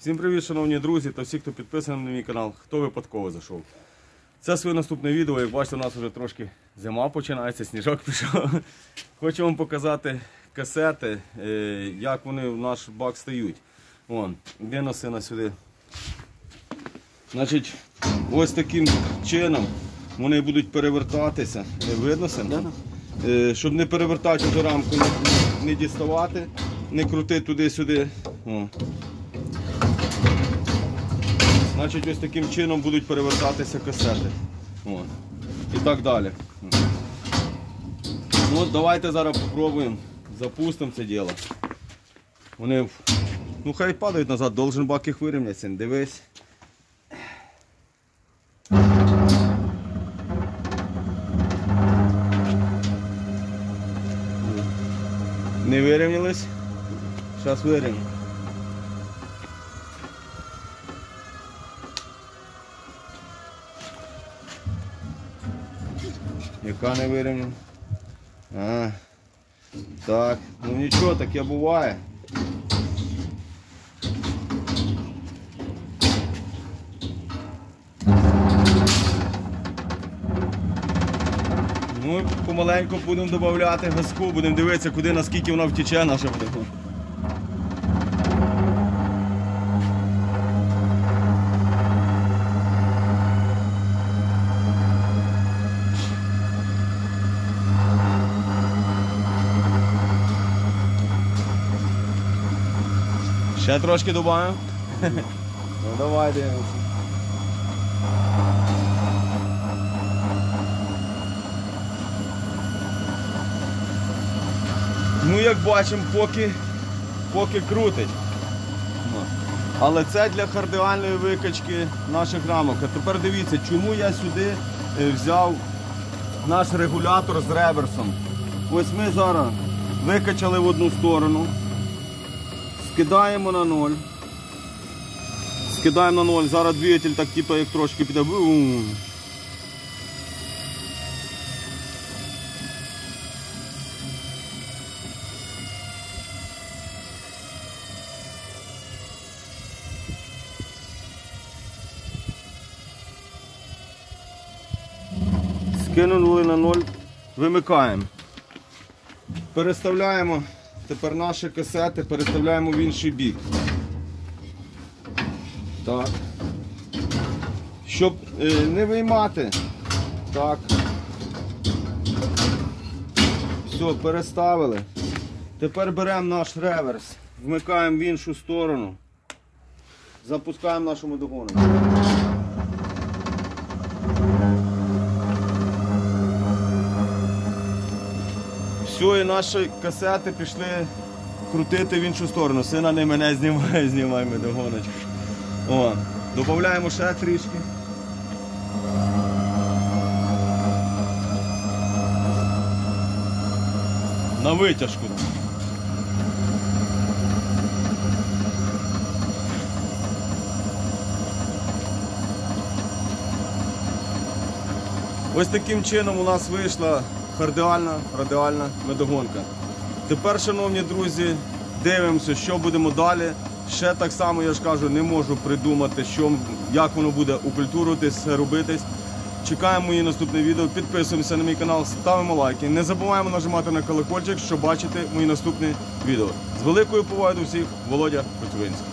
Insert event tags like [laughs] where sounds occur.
Всім привіт, шановні друзі та всі, хто підписаний на мій канал, хто випадково зайшов. Це своє наступне відео. Як бачите, у нас вже трошки зима починається, сніжок пішов. [laughs] Хочу вам показати касети, е, як вони в наш бак стають. Вон, де носина сюди. Значить, ось таким чином вони будуть перевертатися. Е, Видно син? Е, Щоб не перевертати до рамку, не діставати, не крути туди-сюди. Значить, ось таким чином будуть перевертатися касети. О. І так далі. Ну, давайте зараз спробуємо. Запустимо це діло. Вони ну, хай падають назад, должен бак їх вирівнятися. Дивись. Не вирівнялись? Зараз вирівняємо. Яка не вирівняна? А, так, ну нічого, таке буває. Ну, помаленьку будемо додати газку, будемо дивитися, куди, наскільки вона втіче, наша буде. Ще трошки додаємо. Ну давай дивимося. Ну, як бачимо, поки, поки крутить. Але це для кардіальної викачки наших рамок. А тепер дивіться, чому я сюди е, взяв наш регулятор з реверсом. Ось ми зараз викачали в одну сторону, скидаємо на ноль. Скидаємо на ноль. Зараз двигатель так типу, як трошки піде. Скинули на ноль, вимикаємо. Переставляємо тепер наші касети, переставляємо в інший бік. Так. Щоб е, не виймати. Так. Все, переставили. Тепер беремо наш реверс, вмикаємо в іншу сторону, запускаємо нашу медогону. Все, і наші касети пішли крутити в іншу сторону. Сина не мене знімає, знімай медогоночку. О, додаємо ще трішки. На витяжку. Ось таким чином у нас вийшла кардіальна радіальна медогонка. Тепер, шановні друзі, дивимося, що будемо далі. Ще так само, я ж кажу, не можу придумати, що, як воно буде укультуруватись, робитись. Чекаємо мої наступне відео, підписуємося на мій канал, ставимо лайки. Не забуваємо нажимати на колокольчик, щоб бачити мої наступні відео. З великою повагою до всіх, Володя Коцювинський.